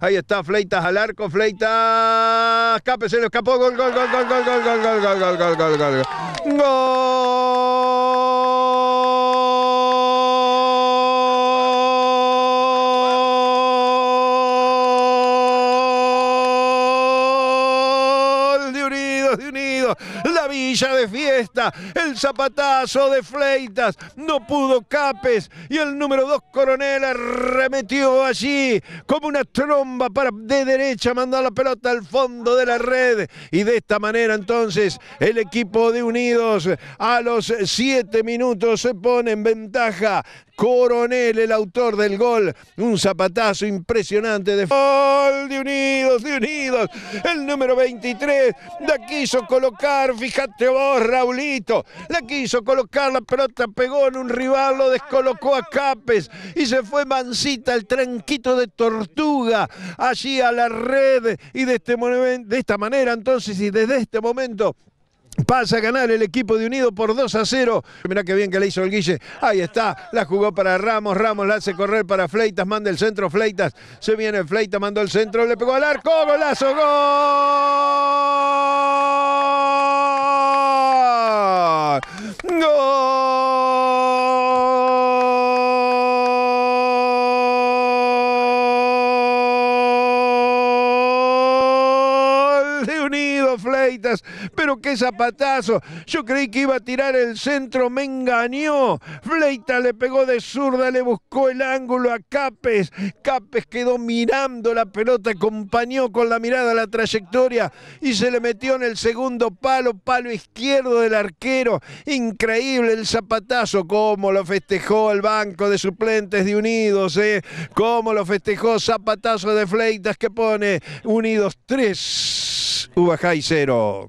Ahí está, Fleitas al arco, Fleitas. Capes se le escapó. Gol, gol, gol, gol, gol, gol, gol, gol, gol, gol, gol, gol, gol. Gol de Unidos, de Unidos. La villa de fiesta. El zapatazo de Fleitas. No pudo Capes. Y el número 2 Coronel arremetió allí como una tromba para de derecha mandar la pelota al fondo de la red. Y de esta manera entonces el equipo de Unidos a los 7 minutos se pone en ventaja. Coronel, el autor del gol, un zapatazo impresionante de gol de Unidos, de Unidos, el número 23, la quiso colocar, fíjate vos, Raulito, la quiso colocar, la pelota pegó en un rival, lo descolocó a Capes y se fue mansita el tranquito de Tortuga allí a la red y de, este, de esta manera entonces y desde este momento Pasa a ganar el equipo de Unido por 2 a 0. Mirá qué bien que le hizo el Guille. Ahí está. La jugó para Ramos. Ramos la hace correr para Fleitas. Manda el centro. Fleitas. Se viene Fleitas. Mandó el centro. Le pegó al arco. Golazo. Gol. Gol de Unido Fleitas. Pero qué zapatazo. Yo creí que iba a tirar el centro. Me engañó. Fleitas le pegó de zurda. Le buscó el ángulo a Capes. Capes quedó mirando la pelota. Acompañó con la mirada la trayectoria. Y se le metió en el segundo palo. Palo izquierdo del arquero. Increíble el zapatazo. Cómo lo festejó el banco de suplentes de Unidos. ¿eh? Cómo lo festejó. Zapatazo de Fleitas que pone Unidos 3. Ubajay cero.